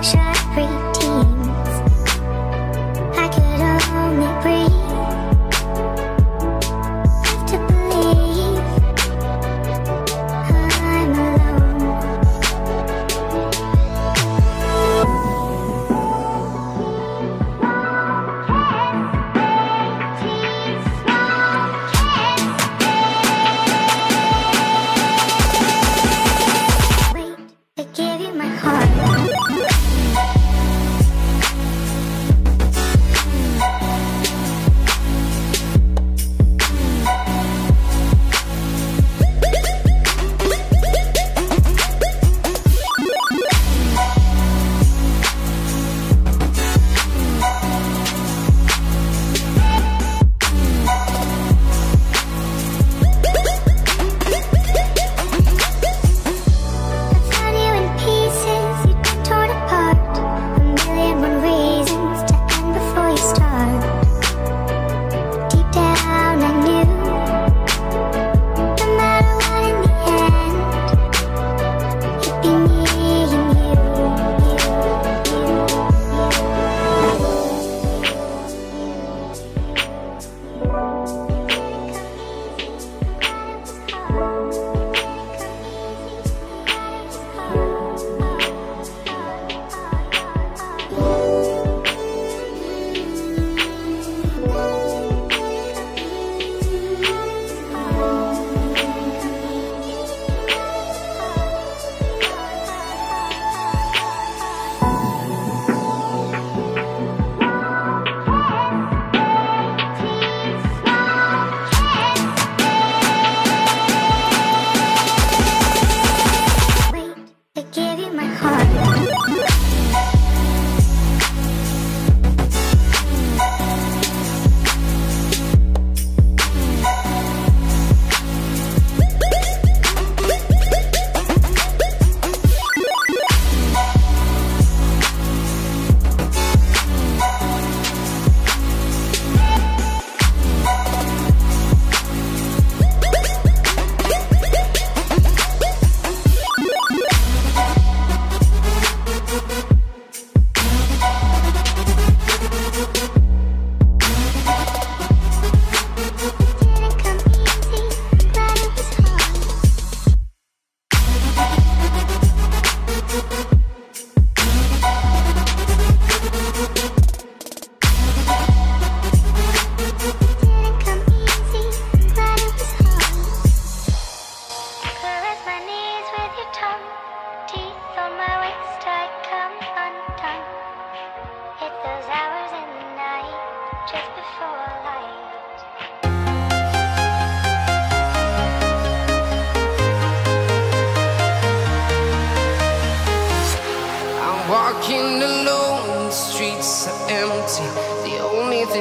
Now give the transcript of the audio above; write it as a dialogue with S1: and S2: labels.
S1: I should